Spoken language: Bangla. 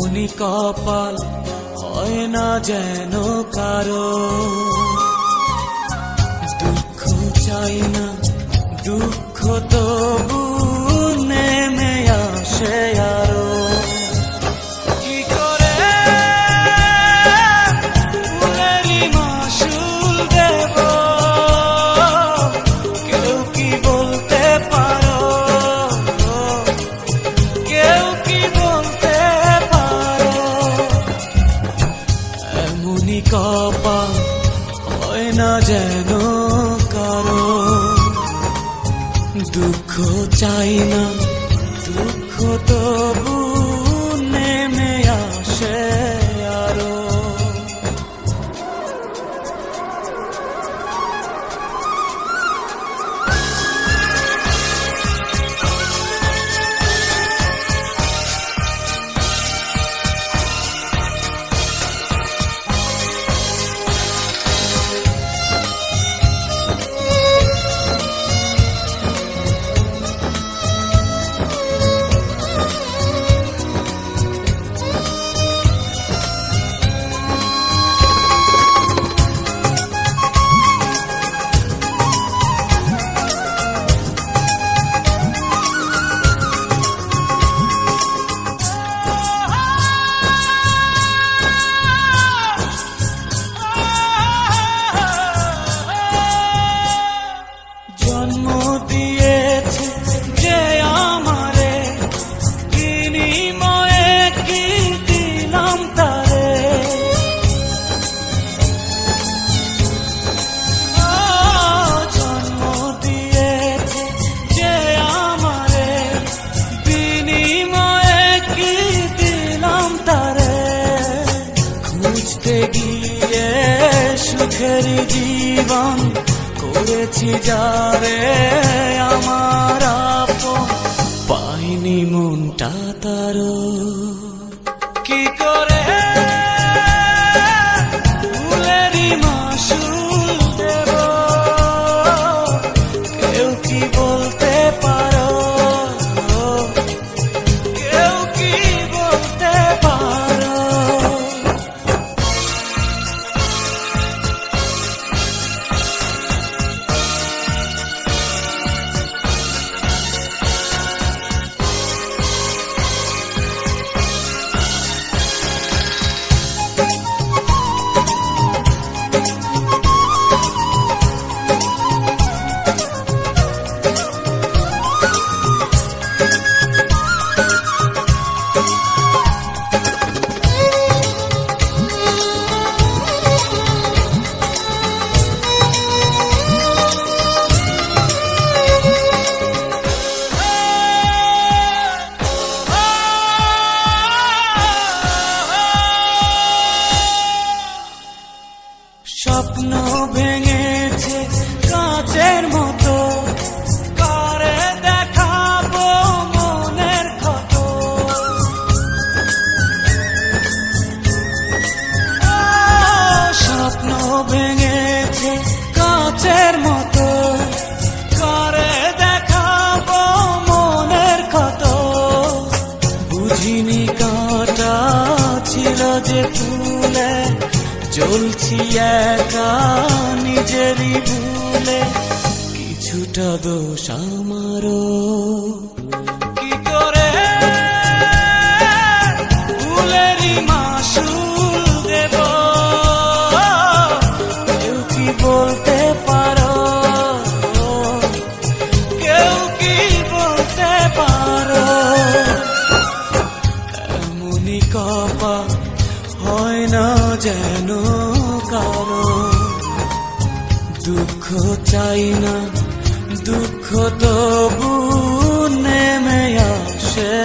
এমনই কপাল হয় না যেন কারও। দুঃখ চাই না দুঃখ তবু নেমে আসে আরও। কপাল হয় না যেন কারও। দুঃখ চাই না দুঃখ তবু সুখের জীবন করেছি যারে আমার পাইনি মনটা তার কি করে চলছি একা নিজেরই ভুলে। কিছুটা দোষ আমারও। কি করে? ফুলেরই মাসুল দেব। কেউ কি বলতে পারো? কেউ কি বলতে পারো? এমনই কপা যেন কারও দুঃখ চাই না দুঃখ তবু নেমে আসে।